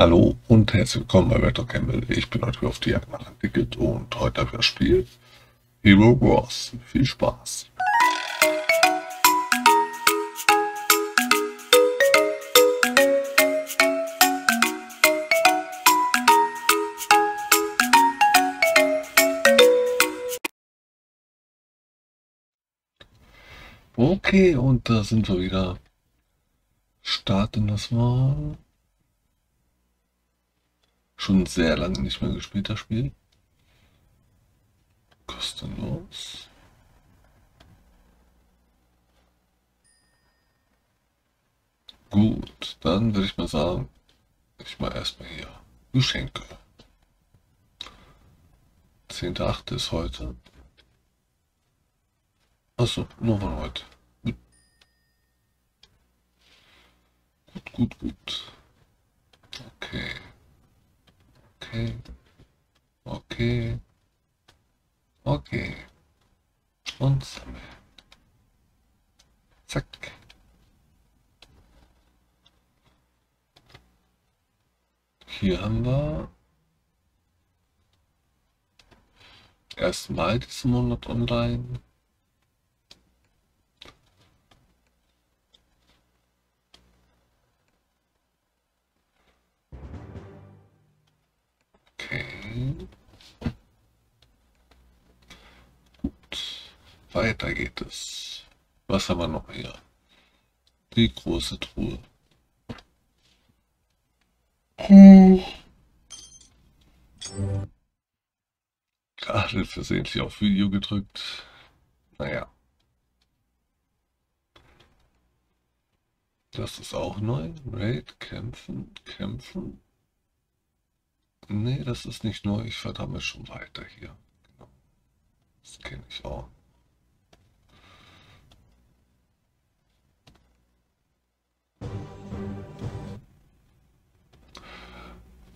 Hallo und herzlich willkommen bei Retro Campbell. Ich bin heute auf die Jagd nach einem Ticket und heute habe ich das Spiel Hero Wars. Viel Spaß! Okay, und da sind wir wieder. Starten das mal. Schon sehr lange nicht mehr gespielt, das Spiel. Kostenlos. Gut, dann würde ich mal sagen, ich mal erstmal hier Geschenke. 10.8. ist heute. Achso, nur von heute. Gut, gut, gut. Okay. Okay. Okay. Okay. Und sammeln. Zack. Hier haben wir erstmal diesen Monat online. Weiter geht es. Was haben wir noch hier? Die große Truhe. Hm. Gerade versehentlich auf Video gedrückt. Naja. Das ist auch neu. Raid, kämpfen, kämpfen. Nee, das ist nicht neu. Ich verdamme schon weiter hier. Genau. Das kenne ich auch.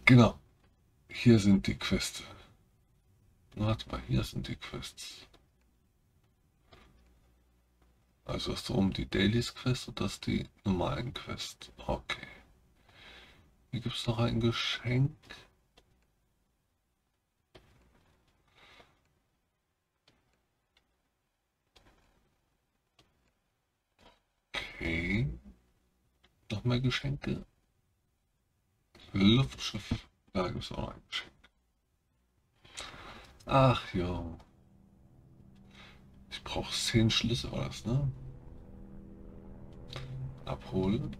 Genau. Hier sind die Quests. Warte mal, hier sind die Quests. Also ist so um die Dailies Quest und das die normalen Quests. Okay. Hier gibt es noch ein Geschenk. Okay. Noch mehr Geschenke. Luftschiff. Da gibt es auch ein Geschenk. Ach ja. Ich brauche zehn Schlüssel, war das, ne? Abholen.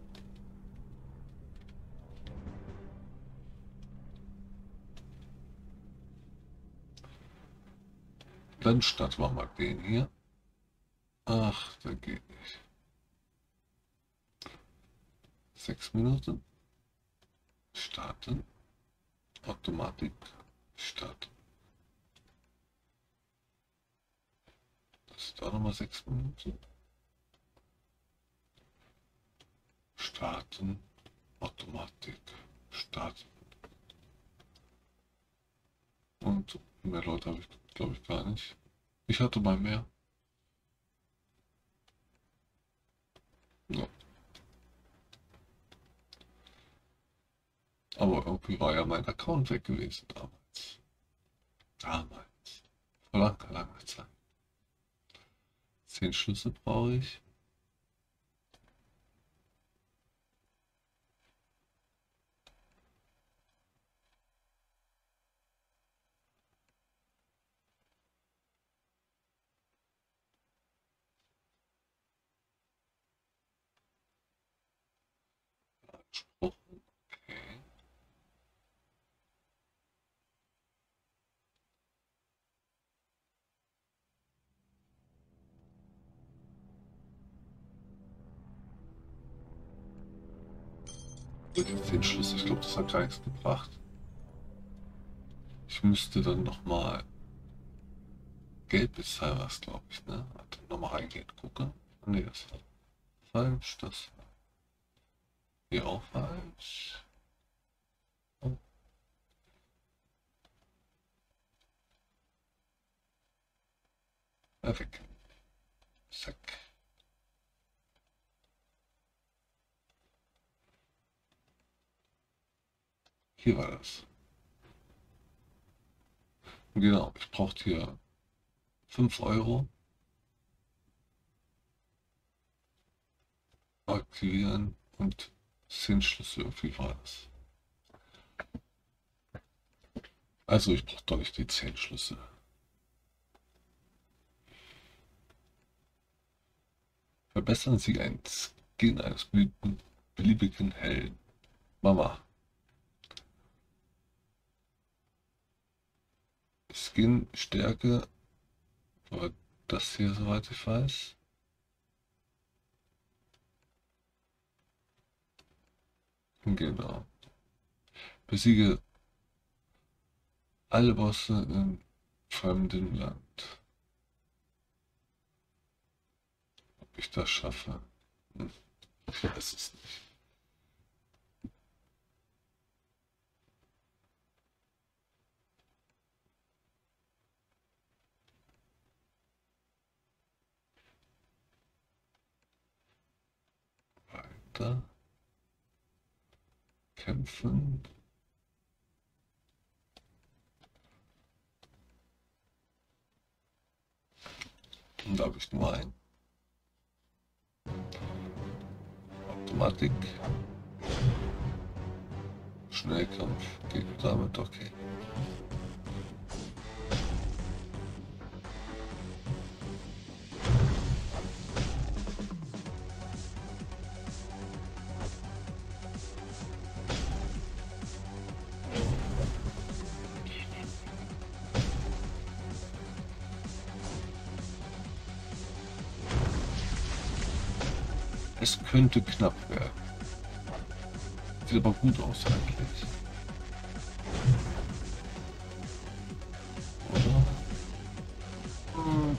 Dann starten wir mal den hier. Ach, der geht nicht. Sechs Minuten. Starten. Automatik. Start. Das ist auch nochmal sechs Minuten. Starten. Automatik. Starten. Und mehr Leute habe ich, glaube ich, gar nicht. Ich hatte mal mehr. Aber irgendwie war ja mein Account weg gewesen damals. Damals. Vor langer, langer Zeit. Zehn Schlüssel brauche ich. Den Schlüssel. Ich glaube, das hat gar nichts gebracht. Ich müsste dann noch mal Geld bezahlen, was glaube ich, ne? Warte, noch mal reingehen, gucken. Ne, das war falsch. Das war hier auch falsch. Oh. Perfekt. Zack. Hier war das. Genau, ich brauchte hier 5 Euro. Aktivieren und 10 Schlüssel, wie war das? Also ich brauche doch nicht die 10 Schlüssel. Verbessern Sie ein Skin eines beliebigen Helden. Mama. Skin Stärke das hier, soweit ich weiß. Genau. Besiege alle Bosse im fremden Land. Ob ich das schaffe? Hm. Ich weiß es nicht. Weiter. Kämpfen. Und da habe ich nur einen. Automatik. Schnellkampf geht damit, okay. Könnte knapp werden. Sieht aber gut aus eigentlich. Hm.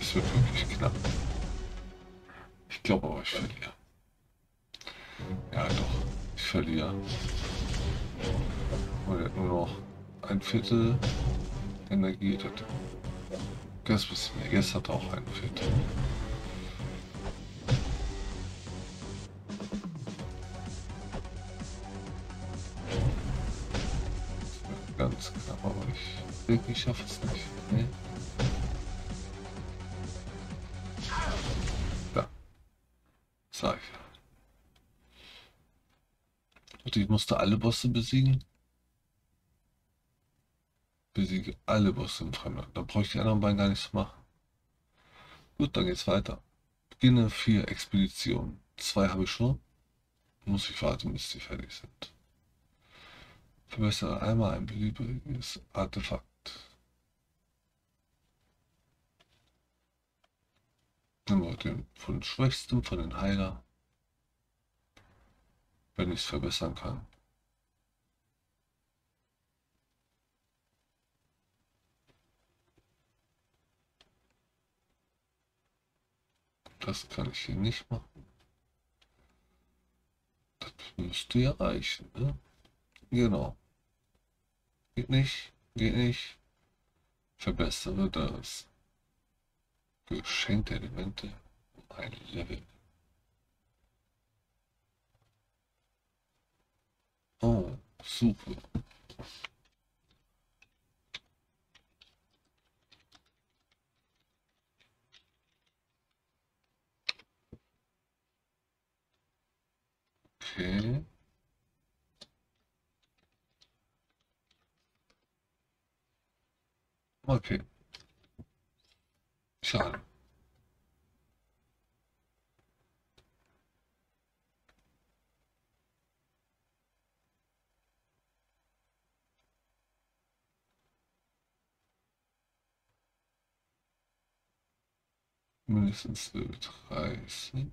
Es wird wirklich knapp. Ich glaube aber, ich verliere. Ja doch, ich verliere. Er nur noch ein Viertel Energie. Bisschen mehr. Jetzt hat auch ein Viertel. Ich schaffe es nicht. Nee. Da. Sag. Und ich musste alle Bosse besiegen. Besiege alle Bosse im Fremdland. Da brauche ich die anderen beiden gar nichts machen. Gut, dann geht's weiter. Beginne vier Expeditionen. Zwei habe ich schon. Muss ich warten, bis die fertig sind. Verbessere einmal ein beliebiges Artefakt. Nehmen wir den von Schwächsten, von den Heiler, wenn ich es verbessern kann. Das kann ich hier nicht machen. Das müsste ja reichen, ne? Genau. Geht nicht, geht nicht. Verbessere das geschenkte Elemente um ein Level. Oh, super. Okay. Okay. Schade. Mindestens Level 30.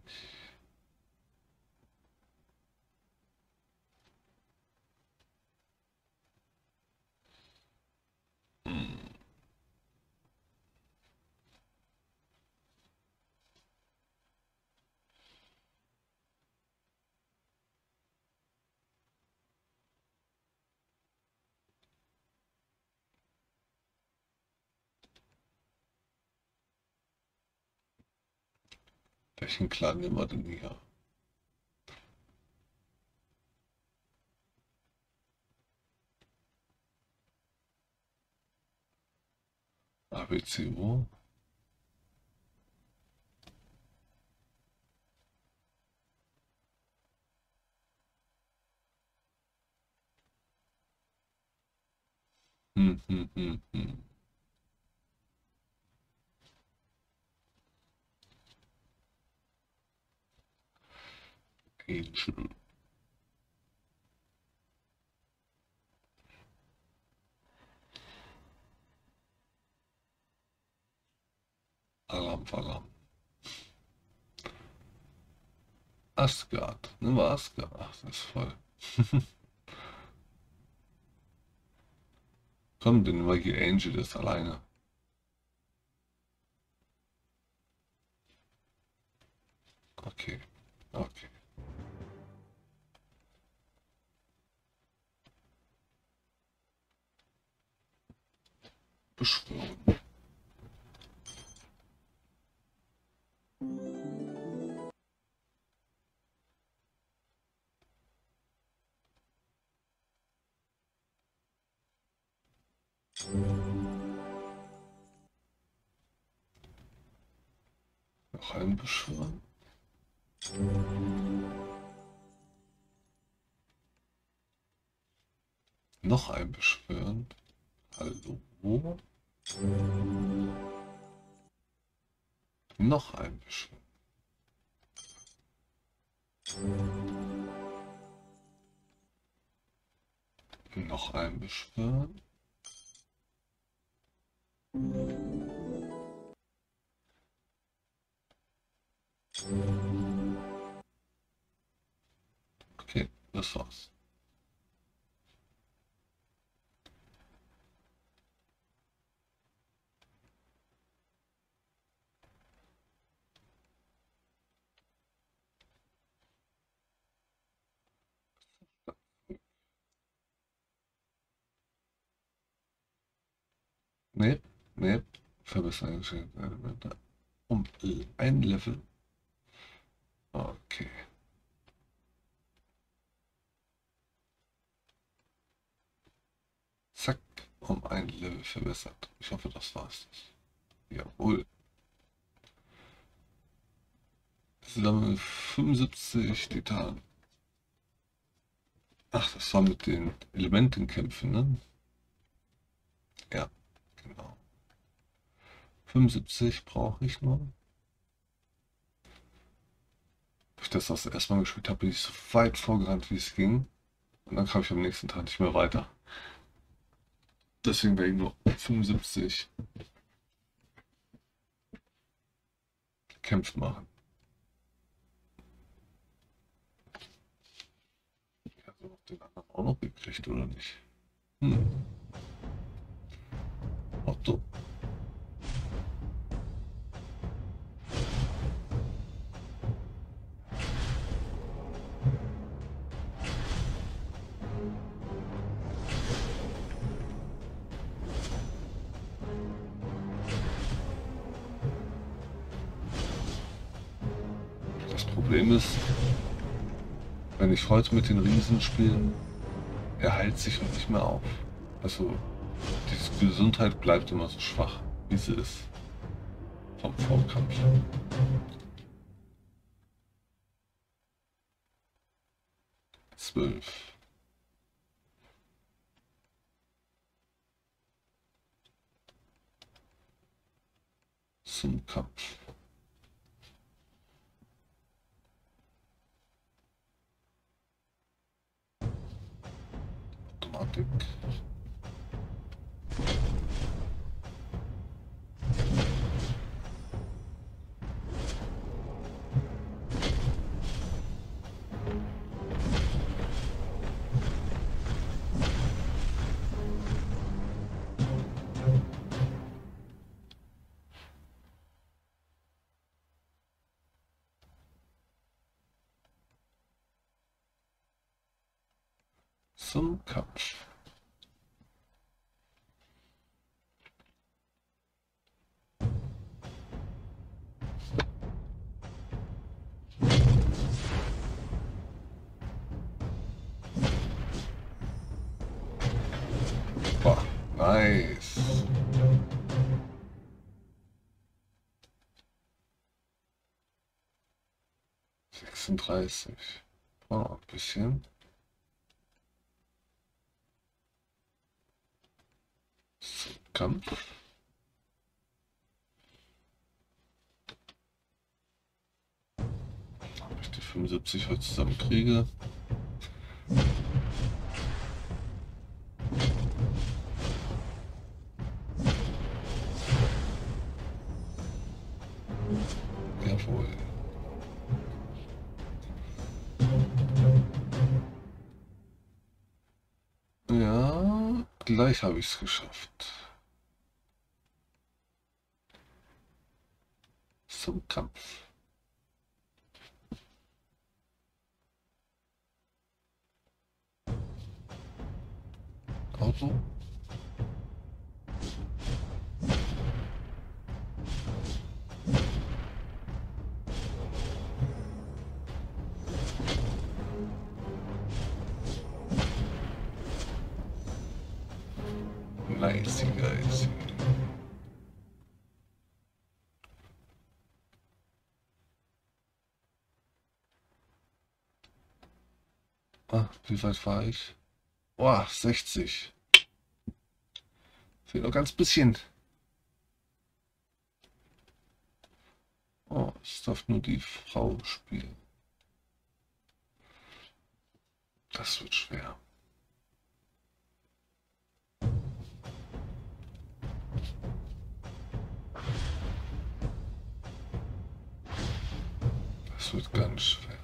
welchen Clan will man denn hier? ABCO. Hm, hm, hm, hm. Angel. Alarm, Alarm. Asgard. Nimm mal Asgard. Ach, das ist voll. Komm, den war hier Angel, das ist alleine. Okay, okay. Beschwören. Noch ein beschwören. Noch ein beschwören. Hallo. Noch ein beschwören. Noch ein beschwören. Okay, das war's. Nee, nee, verbessern um ein Level. Okay. Zack, um ein Level verbessert. Ich hoffe, das war's. Jawohl. Sammel 75 Titan. Ach, das war mit den Elementenkämpfen, ne? Ja, genau. 75 brauche ich nur. ich das das erste Mal gespielt habe, bin ich so weit vorgerannt, wie es ging. Und dann kam ich am nächsten Tag nicht mehr weiter. Deswegen werde ich nur 75 gekämpft machen. Ich habe den anderen auch noch gekriegt, oder nicht? Hm. Otto. Problem ist, wenn ich heute mit den Riesen spiele, er heilt sich noch nicht mehr auf. Also, die Gesundheit bleibt immer so schwach, wie sie ist. Vom Vorkampf. Zwölf. Zum Kampf. Automatik. zum Kampf. Boah, nice. Sechsunddreißig. Oh, ein bisschen. Kampf. Ob ich die 75 heute zusammenkriege. Jawohl. Ja, gleich habe ich es geschafft. Zum Kampf. Auto. Ah, wie weit war ich? Boah, 60. Fehlt noch ganz bisschen. Oh, es darf nur die Frau spielen. Das wird schwer. Das wird ganz schwer.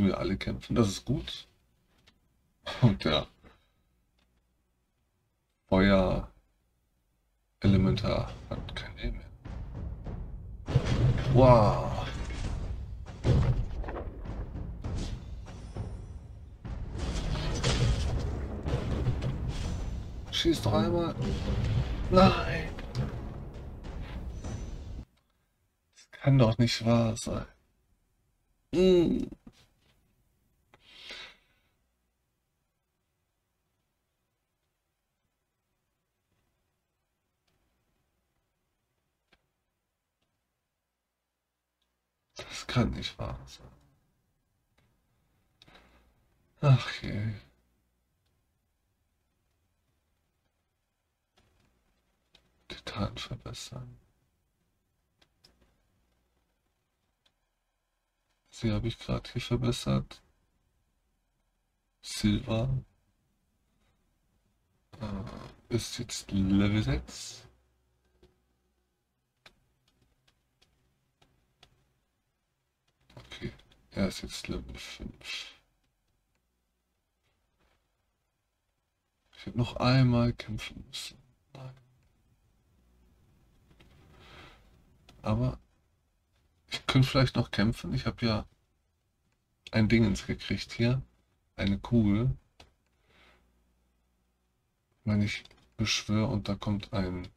Dürfen wir alle kämpfen. Das ist gut. Und ja. Feuer Elementar hat kein Leben mehr. Wow. Schieß doch einmal. Nein. Das kann doch nicht wahr sein. Mm. Das kann nicht wahr sein. Ach je. Titan verbessern. Sie habe ich gerade hier verbessert. Silver äh, ist jetzt Level 6. Okay, er ist jetzt Level 5. Ich hätte noch einmal kämpfen müssen. Nein. Aber ich könnte vielleicht noch kämpfen. Ich habe ja ein Dingens gekriegt hier. Eine Kugel. Wenn ich beschwöre und da kommt ein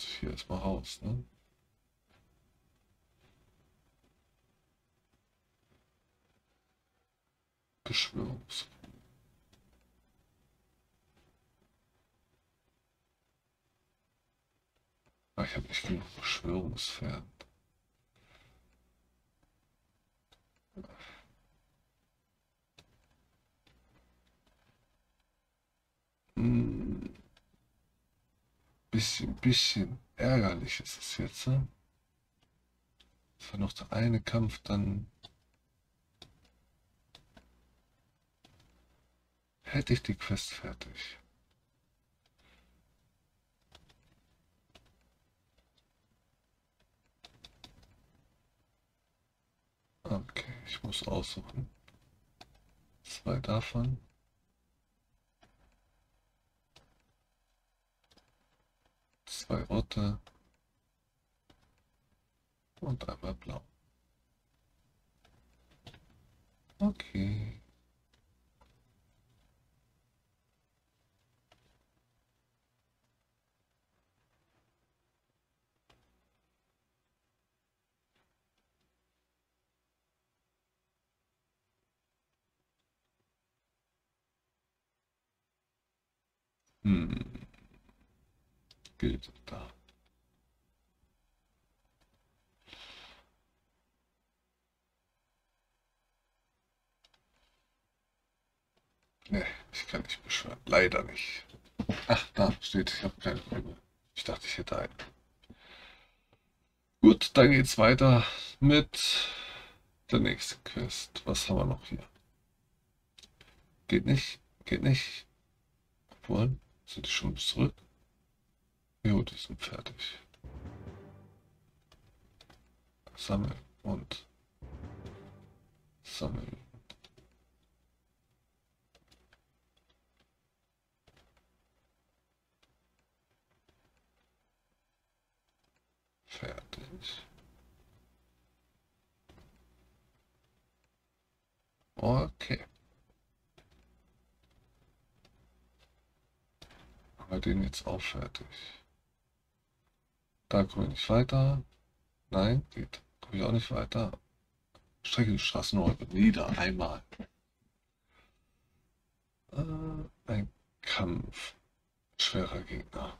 muss hier erstmal raus, ne? Beschwörungs. Ah, ich habe nicht genug Beschwörungsfern. Hm. Bisschen, bisschen ärgerlich ist es jetzt. Ne? Das war noch der eine Kampf, dann hätte ich die Quest fertig. Okay, ich muss aussuchen. Zwei davon. Zwei rote. Und einmal blau. Okay. Hm. Gilt da. Nee, ich kann nicht beschweren. Leider nicht. Ach, da steht, ich habe keine Probleme. Ich dachte, ich hätte einen. Gut, dann geht's weiter mit der nächsten Quest. Was haben wir noch hier? Geht nicht, geht nicht. Obwohl, sind die schon zurück? Jo, die sind fertig. Sammeln und sammeln. Fertig. Okay. Haben wir den jetzt auch fertig. Da komme ich nicht weiter. Nein, geht. Komme ich auch nicht weiter. Strecke die Straßenräume nieder. Einmal. Äh, ein Kampf. Schwerer Gegner.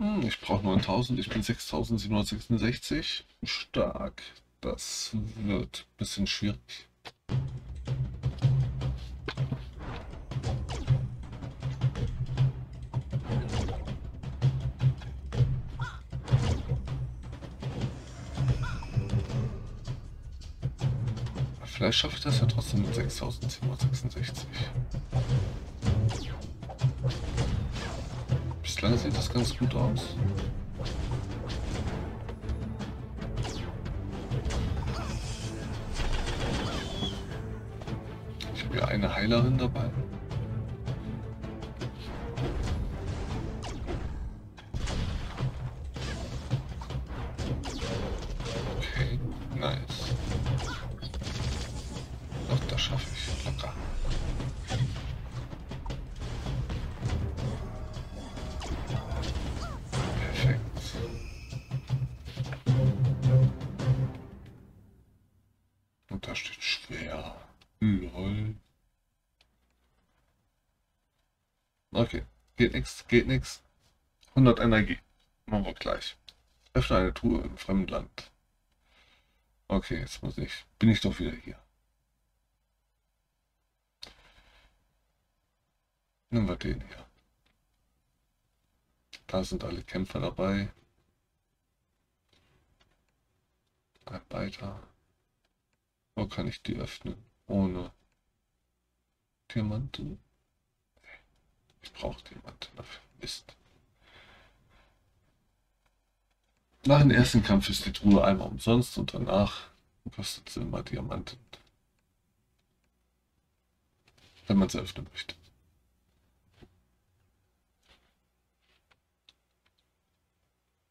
Hm, ich brauche 9000, ich bin 6766. Stark. Das wird ein bisschen schwierig. Vielleicht schaffe ich das ja trotzdem mit 6766. Bislang sieht das ganz gut aus. Heilerin dabei. Geht nix. 100 Energie. Machen wir gleich. Öffne eine Truhe im fremden Land. Okay, jetzt muss ich. Bin ich doch wieder hier. Nehmen wir den hier. Da sind alle Kämpfer dabei. Weiter. Wo kann ich die öffnen? Ohne Diamanten? Ich brauche Diamanten dafür. Mist. Nach dem ersten Kampf ist die Truhe einmal umsonst und danach kostet sie immer Diamanten. Wenn man sie öffnen möchte.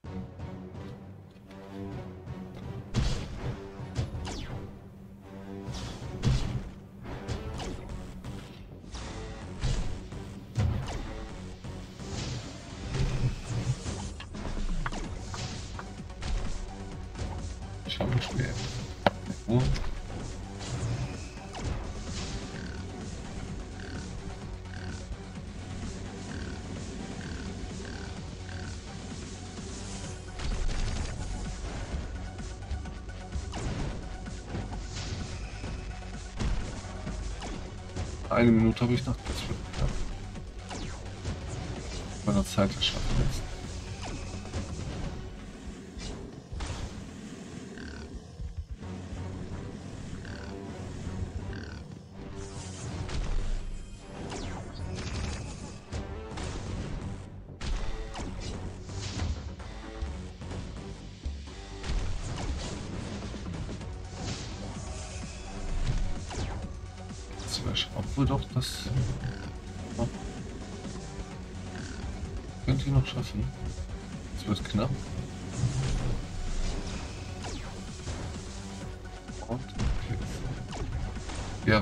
Schauen wir schnell. Wo? Eine Minute habe ich noch. Knapp. Meiner Zeit erschaffen jetzt.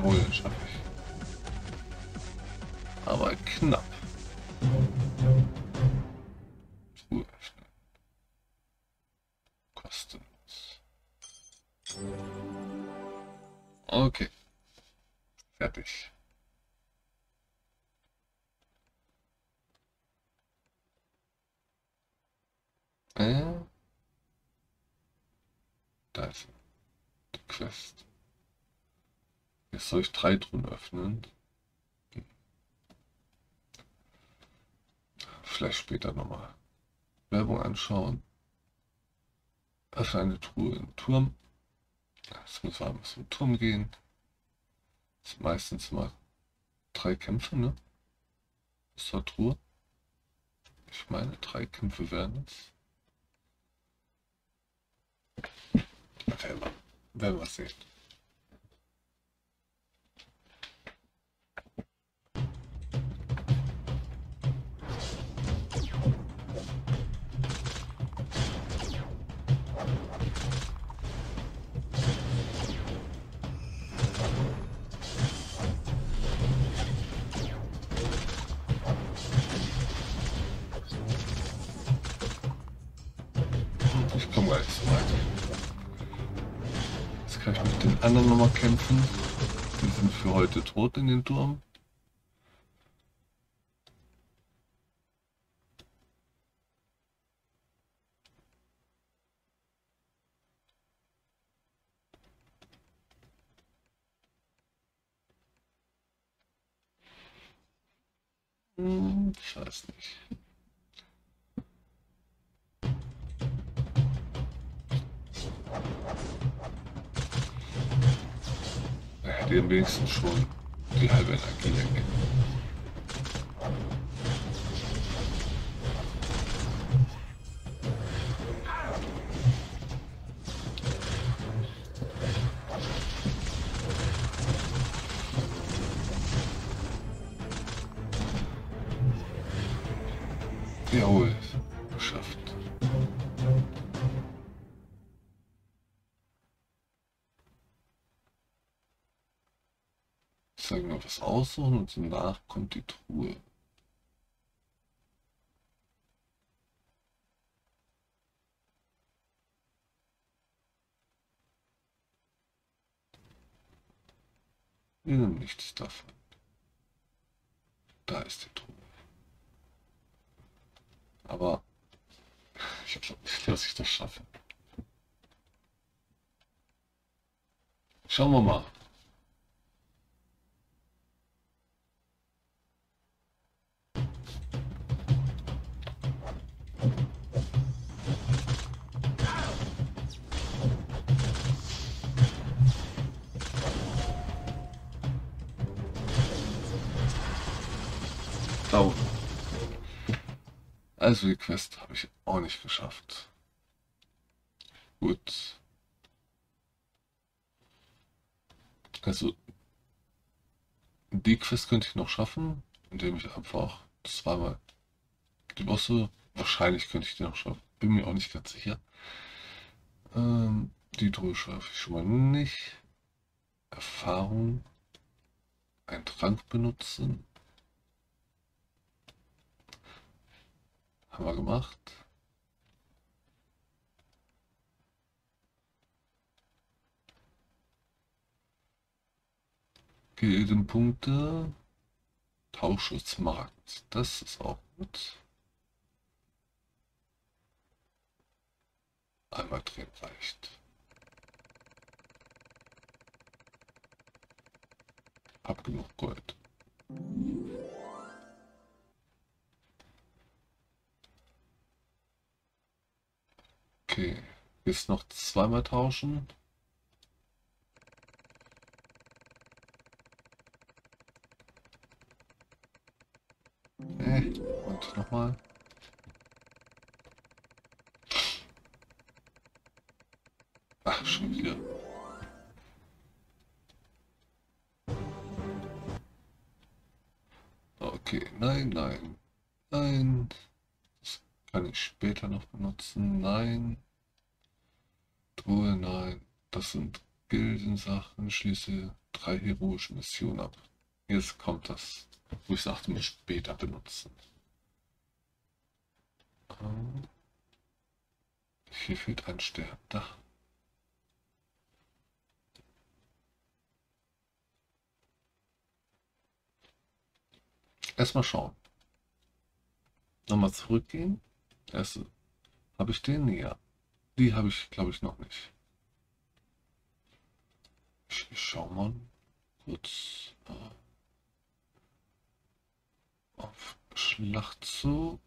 Jawohl, soll ich drei Truhen öffnen. Vielleicht später nochmal. Werbung anschauen. Öffne eine Truhe im Turm. Jetzt wir einmal zum Turm gehen. Das sind meistens mal drei Kämpfe, ne? Bis zur Truhe. Ich meine, drei Kämpfe werden es. Werden wir sehen. Anderen nochmal kämpfen. Die sind für heute tot in den Turm. Hm, ich weiß nicht. Er hätte am wenigsten schon die halbe Energie ergeben. Aussuchen und danach kommt die Truhe. Ich nehme nichts davon. Da ist die Truhe. Aber ich glaube nicht, dass ich das schaffe. Schauen wir mal. Daumen. Also die Quest habe ich auch nicht geschafft. Gut. Also die Quest könnte ich noch schaffen, indem ich einfach zweimal die Bosse, wahrscheinlich könnte ich die noch schaffen, bin mir auch nicht ganz sicher. Ähm, die Truhe schaffe ich schon mal nicht. Erfahrung. Ein Trank benutzen. Haben wir gemacht. Gildenpunkte. Tauschschutzmarkt. Das ist auch gut. Einmal drehen reicht. Hab genug Gold. Okay, jetzt noch zweimal tauschen. Äh, und nochmal. Ach, schon wieder. Okay, nein, nein, nein. Kann ich später noch benutzen? Nein. Truhe, nein. Das sind Gildensachen. Schließe drei heroische Missionen ab. Jetzt kommt das, wo ich sagte, mir später benutzen. Ähm, hier fehlt ein Stern. Da. Erstmal schauen. Nochmal zurückgehen. Erste. Habe ich den? Ja. Die habe ich, glaube ich, noch nicht. Ich, ich schau mal kurz äh, auf Schlachtzug.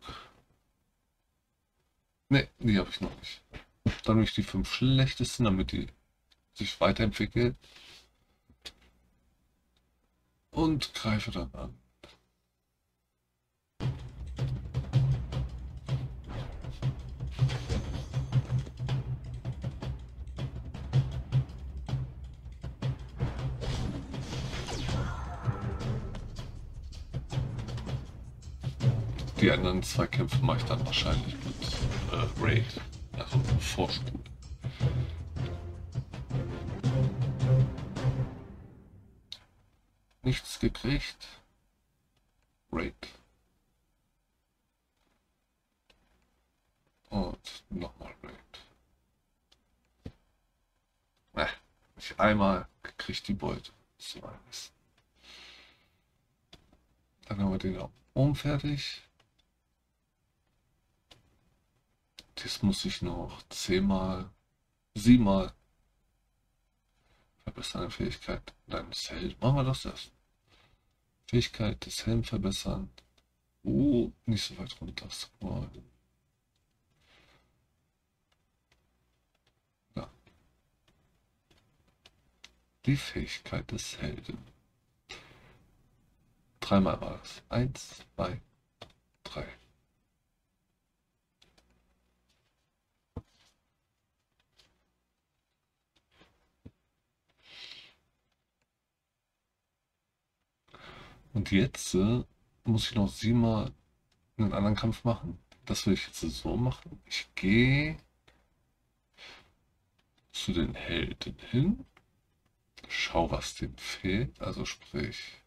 Ne, die habe ich noch nicht. Dann nehme ich die fünf schlechtesten, damit die sich weiterentwickelt. Und greife dann an. Die anderen zwei Kämpfe mache ich dann wahrscheinlich mit äh, Raid, also Vorspul. Nichts gekriegt. Raid. Und nochmal Raid. Äh, ich einmal gekriegt die Beute. Zweites. Dann haben wir den auch unfertig. Das muss ich noch zehnmal, siebenmal verbessern. Fähigkeit deines Helden. Machen wir das erst. Fähigkeit des Helms verbessern. Oh, nicht so weit runter. Scrollen. Ja. Die Fähigkeit des Helden. Dreimal war es. Eins, zwei, drei. Und jetzt äh, muss ich noch siebenmal einen anderen Kampf machen. Das will ich jetzt so machen. Ich gehe zu den Helden hin. Schau, was dem fehlt. Also sprich,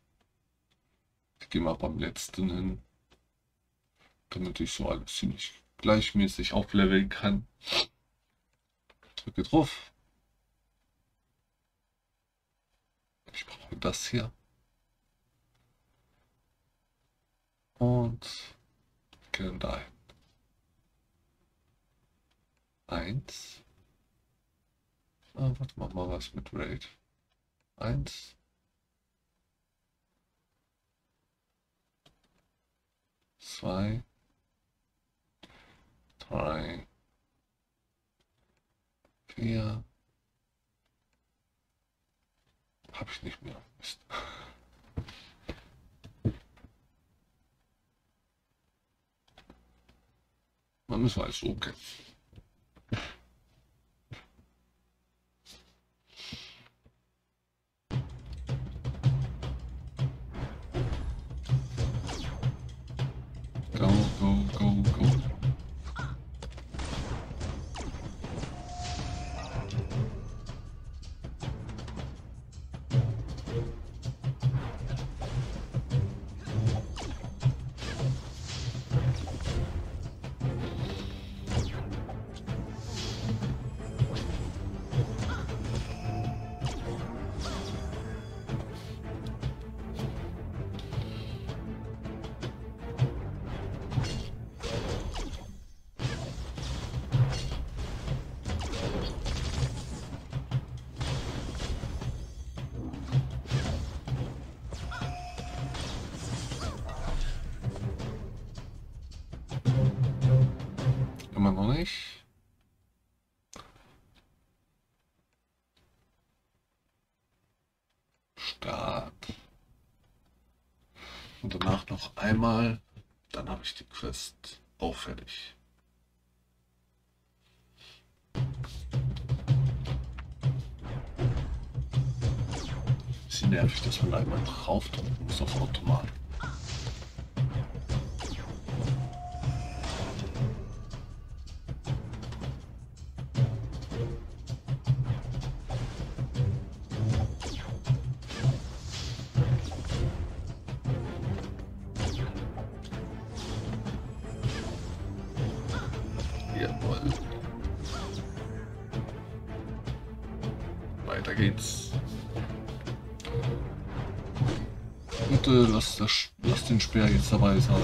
ich gehe mal beim letzten hin. Damit ich so alles ziemlich gleichmäßig aufleveln kann. Drücke drauf. Ich brauche das hier. Und gehen dahin. Eins. Ah, warte mal, mal was mit Raid. Eins. Zwei. Drei. Vier. Hab ich nicht mehr. Mist. Man müssen einmal. Dann habe ich die Quest auch fertig. Bisschen nervig, dass man einmal drauf drücken muss auf Automat. Jawohl. Weiter geht's. Bitte lass, das, lass den Speer jetzt dabei sein.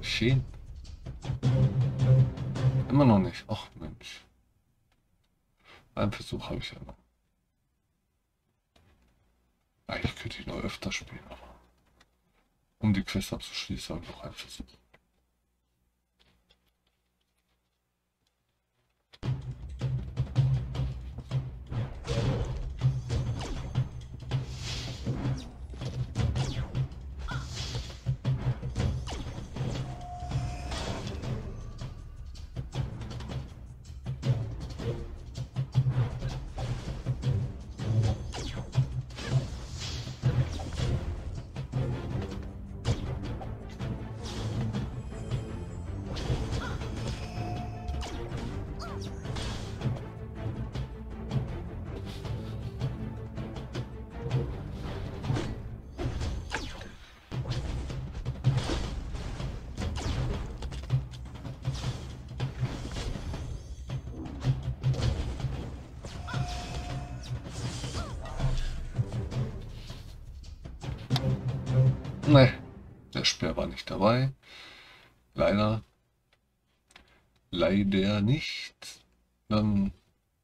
Schön. Immer noch nicht. Ach Mensch. Ein Versuch habe ich ja noch. Eigentlich könnte ich noch öfter spielen, um die Quest abzuschließen, habe ich noch einen Versuch. Dabei. Leider. Leider nicht. Dann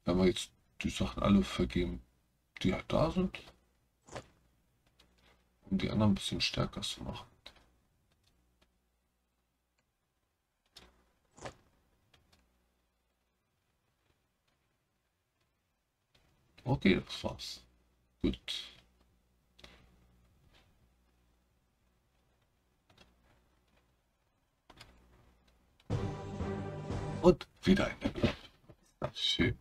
werden wir jetzt die Sachen alle vergeben, die halt da sind. Um die anderen ein bisschen stärker zu machen. Okay, das war's. Gut. Und wieder ein Level Schön.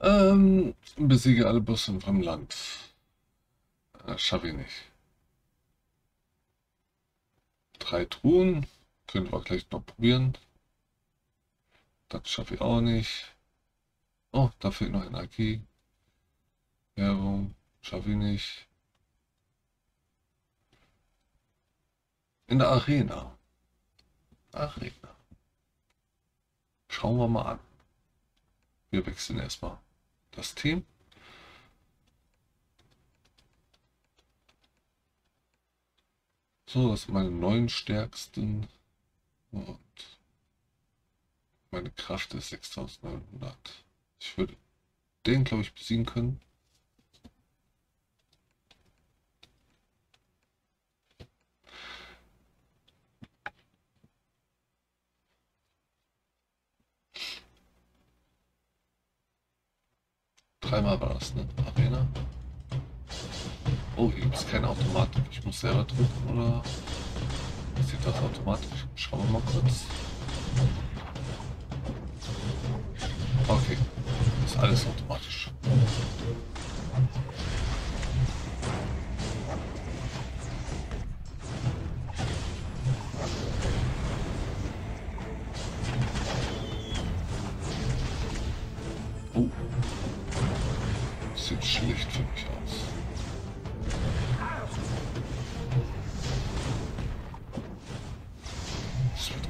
Ähm, besiege alle Bosse vom Land. Das schaffe ich nicht. Drei Truhen. Können wir gleich noch probieren. Das schaffe ich auch nicht. Oh, da fehlt noch Energie. Werbung. Schaffe ich nicht. In der Arena. Arena. Schauen wir mal an. Wir wechseln erstmal das Team. So, das sind meine neun stärksten. Und meine Kraft ist 6900. Ich würde den, glaube ich, besiegen können. Dreimal war das, ne? Arena. Oh, hier gibt es keine Automatik. Ich muss selber drücken, oder? Sieht das automatisch? Schauen wir mal kurz. Okay. Ist alles automatisch.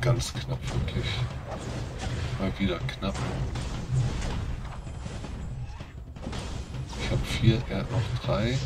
Ganz knapp, wirklich. Mal wieder knapp. Ich habe vier, er hat noch drei.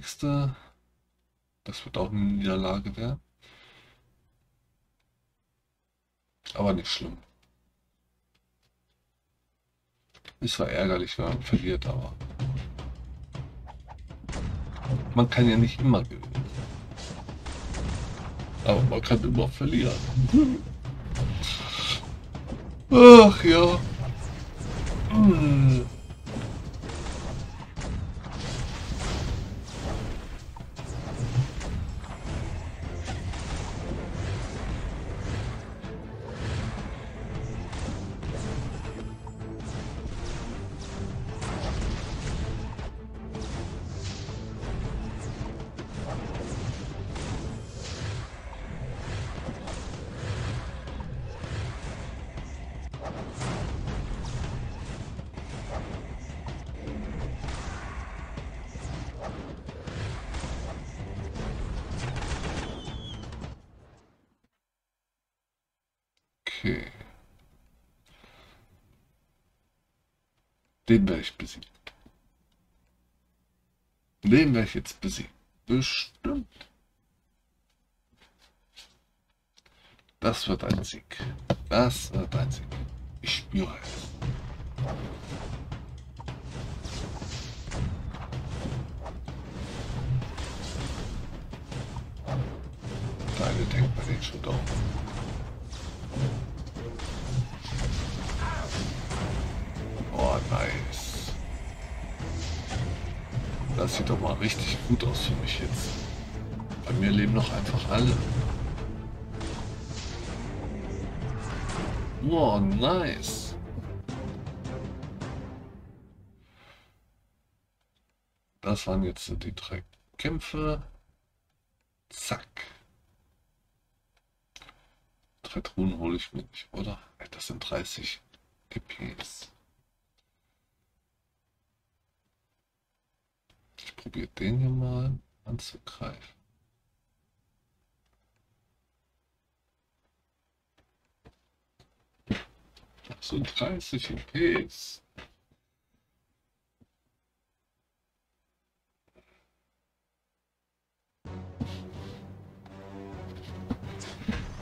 Nächste. Das wird auch eine Niederlage werden. Aber nicht schlimm. Ist zwar ärgerlich, wenn man verliert, aber Man kann ja nicht immer gewinnen. Aber man kann immer verlieren. Ach ja. Hm. Den werde ich besiegt. Den werde ich jetzt besiegen. Bestimmt. Das wird ein Sieg. Das wird ein Sieg. Ich spüre es. Deine denkt man den schon auf. Nice. Das sieht doch mal richtig gut aus für mich jetzt. Bei mir leben noch einfach alle. Oh, nice. Das waren jetzt die drei Kämpfe. Zack. Drei Truhen hole ich mir nicht, oder? Das sind 30 GPs. Ich probiere den hier mal anzugreifen. Sind 30 EPs.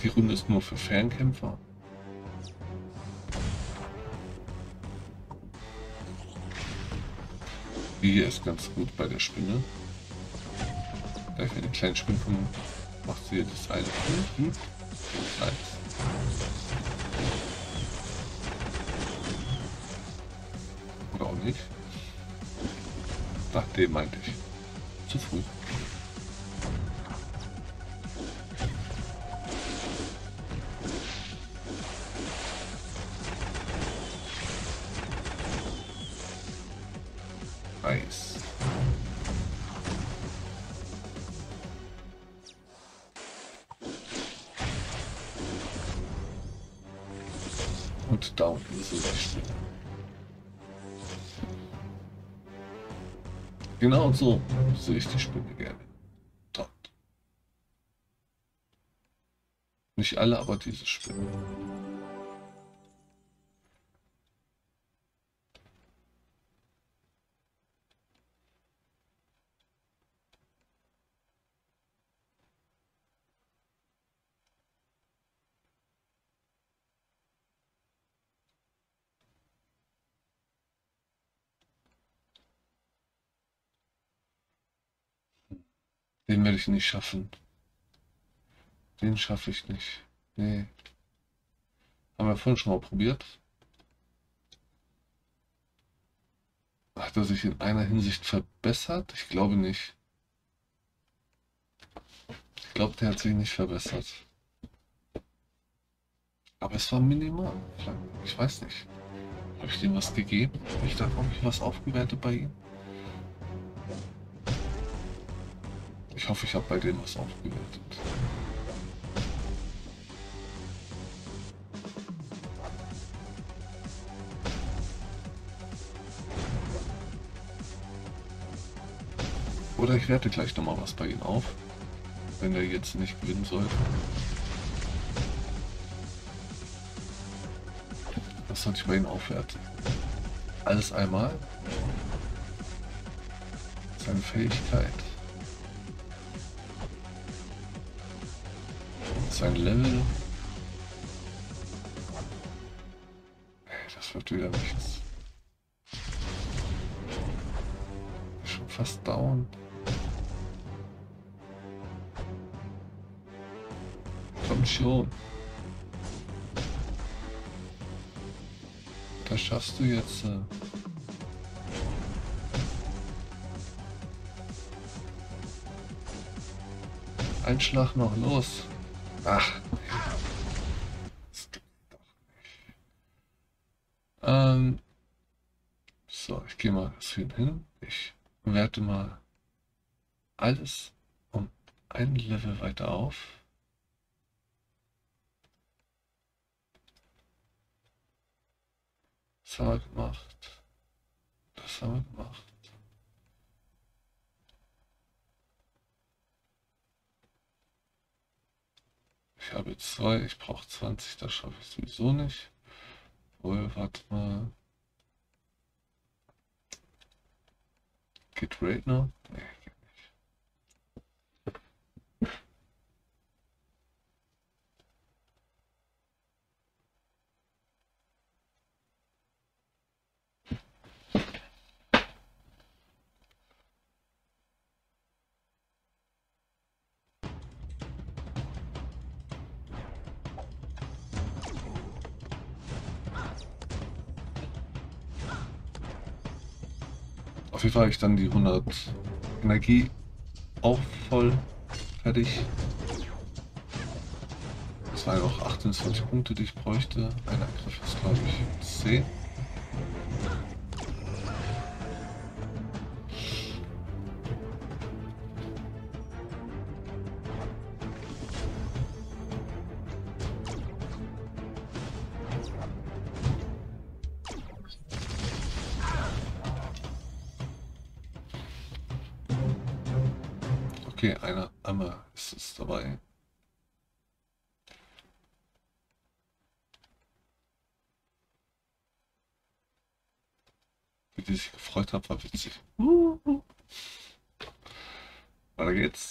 Die Runde ist nur für Fernkämpfer. Die hier ist ganz gut bei der Spinne. Da ich eine kleine Spinne von macht sie das eine. Hm? Nice. Oder auch nicht. Nach dem meinte ich. Zu früh. Genau so sehe ich die Spinne gerne. Dort. Nicht alle, aber diese Spinne. Nicht schaffen. Den schaffe ich nicht. Nee. Haben wir vorhin schon mal probiert. Hat er sich in einer Hinsicht verbessert? Ich glaube nicht. Ich glaube, der hat sich nicht verbessert. Aber es war minimal. Ich weiß nicht. Habe ich dem was gegeben? Habe ich da irgendwie was aufgewertet bei ihm? Ich hoffe, ich habe bei denen was aufgewertet. Oder ich werte gleich nochmal was bei ihnen auf, wenn er jetzt nicht gewinnen sollte. Was sollte ich bei ihnen aufwerten? Alles einmal? Seine Fähigkeit. sein Level. Das wird wieder nichts. Schon fast down. Komm schon. Das schaffst du jetzt. Äh Ein Schlag noch los. Ach. Das geht doch nicht. Ähm. So, ich gehe mal schön hin. Ich werte mal alles um ein Level weiter auf. Das haben wir gemacht. Das haben wir gemacht. Ich habe zwei, ich brauche 20, das schaffe ich sowieso nicht. Wohl, warte mal. Geht Raid noch? Auf jeden Fall habe ich dann die 100 Energie auch voll fertig. Das waren noch 28 Punkte, die ich bräuchte. Ein Angriff ist, glaube ich, 10. gefreut hat, war witzig. Weiter geht's.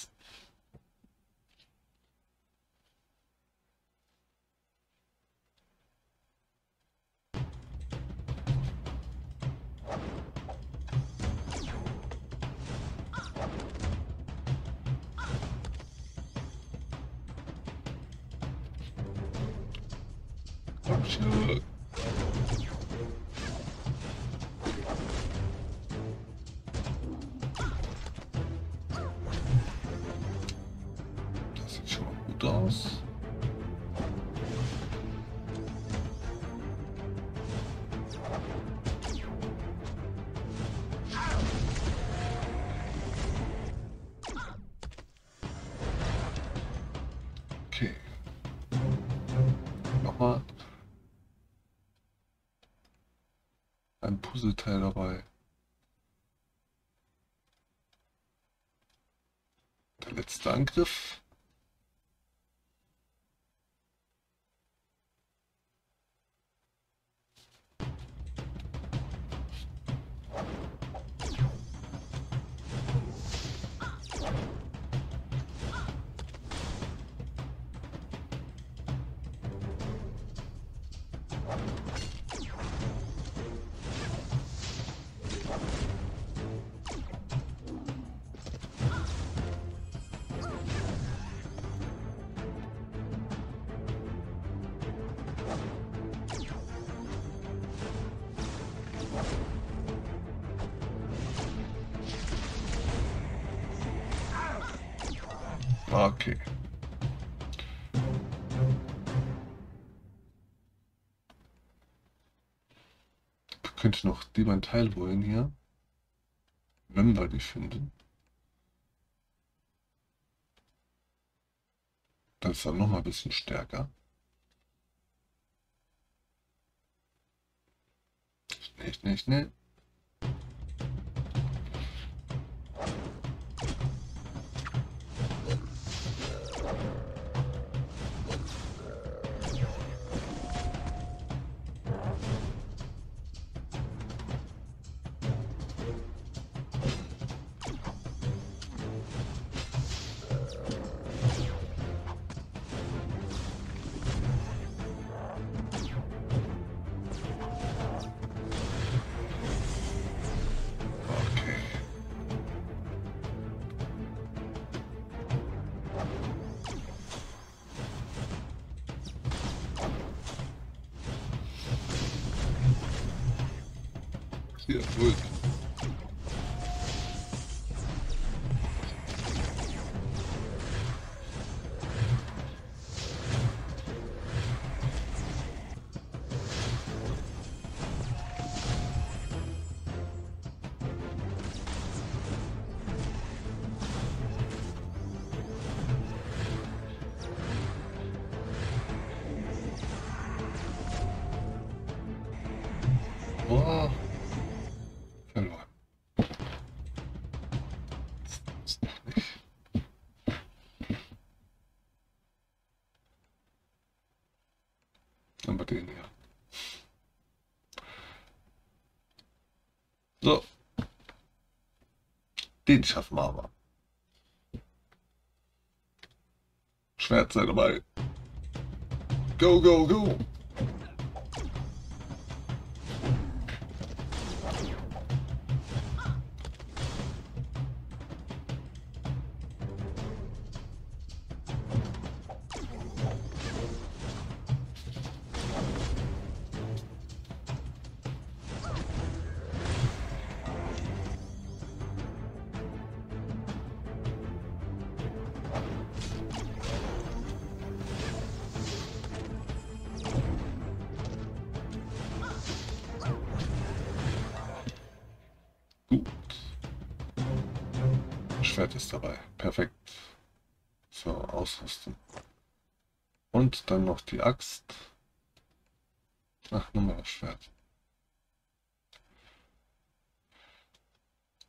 Puzzleteil dabei. Der letzte Angriff. Könnte noch lieber ein Teil holen hier. Wenn wir die finden. Das ist dann noch mal ein bisschen stärker. Nicht, nicht, nicht. Hier, ruhig. Den schaffen wir aber. Schwert sei dabei. Go, go, go. Schwert ist dabei. Perfekt. So, ausrüsten. Und dann noch die Axt. Ach, nochmal das Schwert.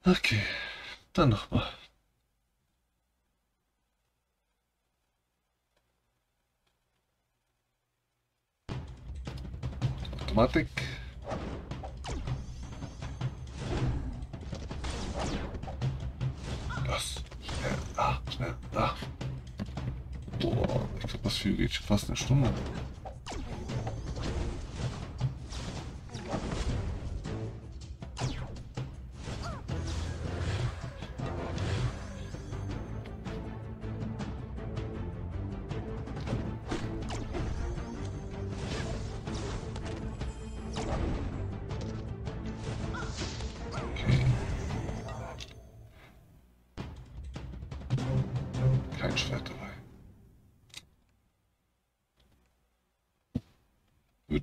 Okay, dann nochmal. Automatik. Das. Schnell. Ah, schnell. Ah. Boah, ich glaube, das Spiel geht schon fast eine Stunde.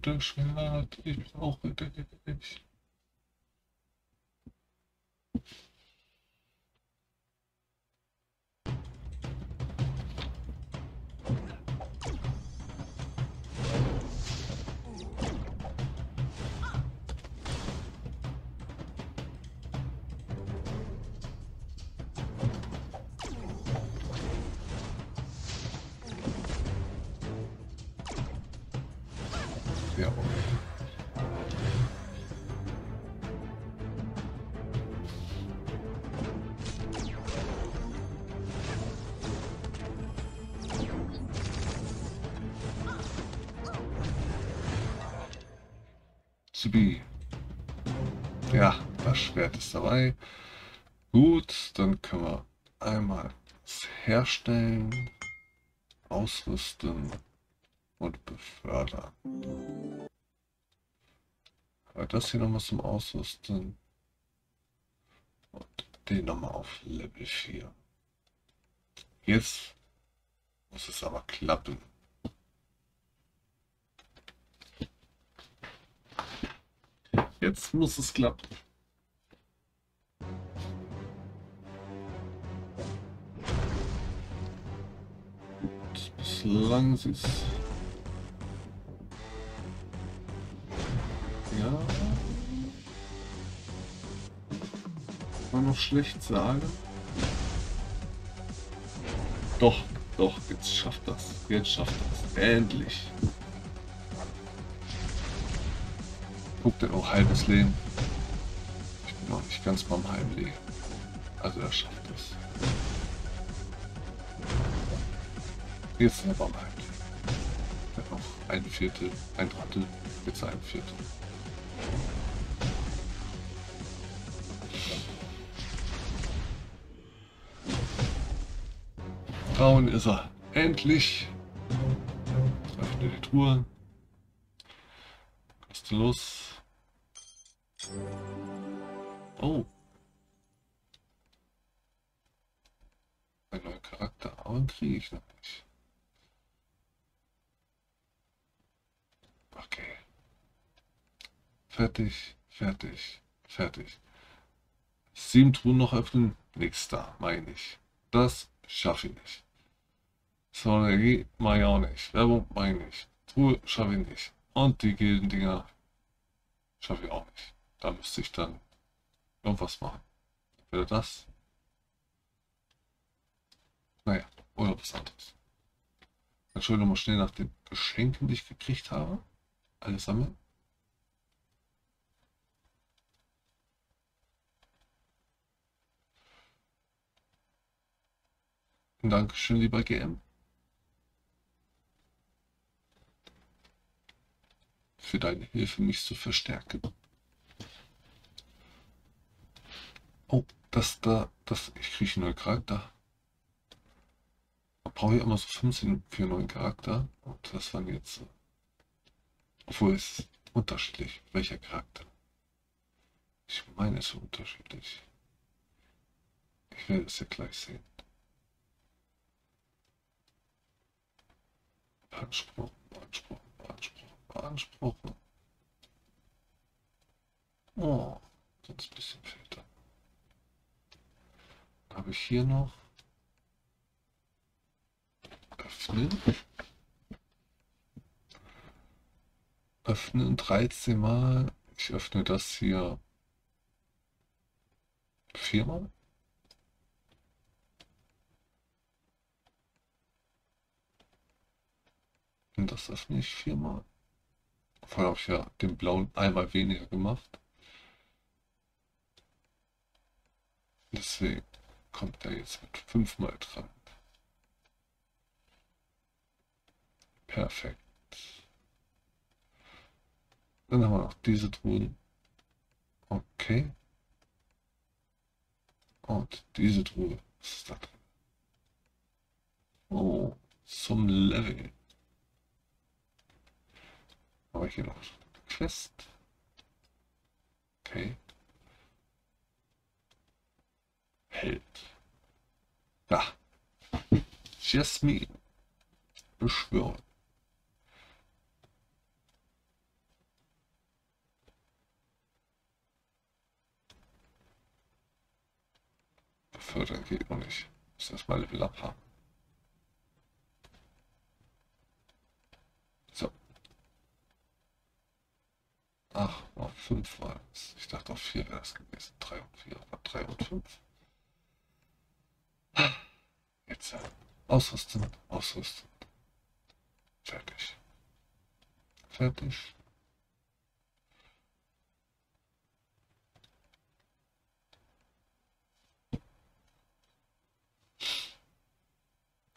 Bitte Schwert, ich brauche dich. Subi. Ja, das Schwert ist dabei. Gut, dann können wir einmal herstellen, ausrüsten und befördern. Aber das hier nochmal zum Ausrüsten. Und den nochmal auf Level 4. Jetzt muss es aber klappen. Jetzt muss es klappen. Gut, bislang sieht es Ja. Kann man noch schlecht sagen. Doch, doch, jetzt schafft das. Jetzt schafft das. Endlich. Guckt er auch halbes Leben. Ich bin noch nicht ganz beim halben. Also er schafft es. Jetzt sind wir beim halben Leben. Hat noch ein Viertel, ein Drittel, jetzt ein Viertel. Braun ist er. Endlich. Öffne die Truhe. Kostenlos. Oh. Ein neuer Charakter, aber einen kriege ich noch nicht. Okay. Fertig, fertig, fertig. Sieben Truhen noch öffnen, nichts da, meine ich. Das schaffe ich nicht. Solerie mache ich auch nicht. Werbung mache ich. Truhe schaffe ich nicht. Und die Gildendinger schaffe ich auch nicht. Da müsste ich dann irgendwas machen. Entweder das. Naja, oder was anderes. Dann schaue ich nochmal schnell nach den Geschenken, die ich gekriegt habe. Alles sammeln. Dankeschön, lieber GM. Für deine Hilfe, mich zu verstärken. Oh, das da, das, ich kriege neuen Charakter. Braucht ja immer so 15 für neuen Charakter. Und das waren jetzt, obwohl es unterschiedlich, welcher Charakter. Ich meine es ist unterschiedlich. Ich werde es ja gleich sehen. Anspruch, Anspruch, Anspruch, Anspruch. Oh, sonst ein bisschen Filter. Habe ich hier noch öffnen. Öffnen 13 Mal. Ich öffne das hier viermal. Und das öffne ich viermal. Vorher habe ich ja den blauen einmal weniger gemacht. Deswegen kommt er jetzt mit fünfmal dran. Perfekt. Dann haben wir noch diese Truhen. Okay. Und diese Truhe. Ist da drin? Oh, zum Level. Habe ich hier noch Quest? Okay. Held. Ja. Jasmin. Beschwören. Befördern geht noch nicht. Muss erstmal Level up haben. Ach, noch 5 war es. Ich dachte auf 4 wäre es gewesen. 3 und 4, aber 3 und 5. Jetzt ausrüsten, ausrüsten. Fertig. Fertig.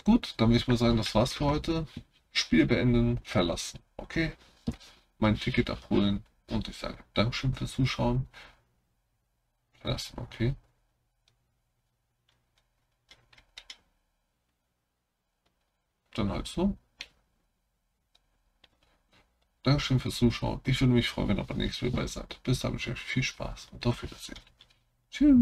Gut, dann würde ich mal sagen, das war's für heute. Spiel beenden, verlassen. Okay? Mein Ticket abholen. Und ich sage Dankeschön fürs Zuschauen. Verlassen, okay. Dann halt so. Dankeschön fürs Zuschauen. Ich würde mich freuen, wenn ihr beim nächsten Mal dabei seid. Bis dann wünsche ich euch viel Spaß und auf Wiedersehen. Tschüss.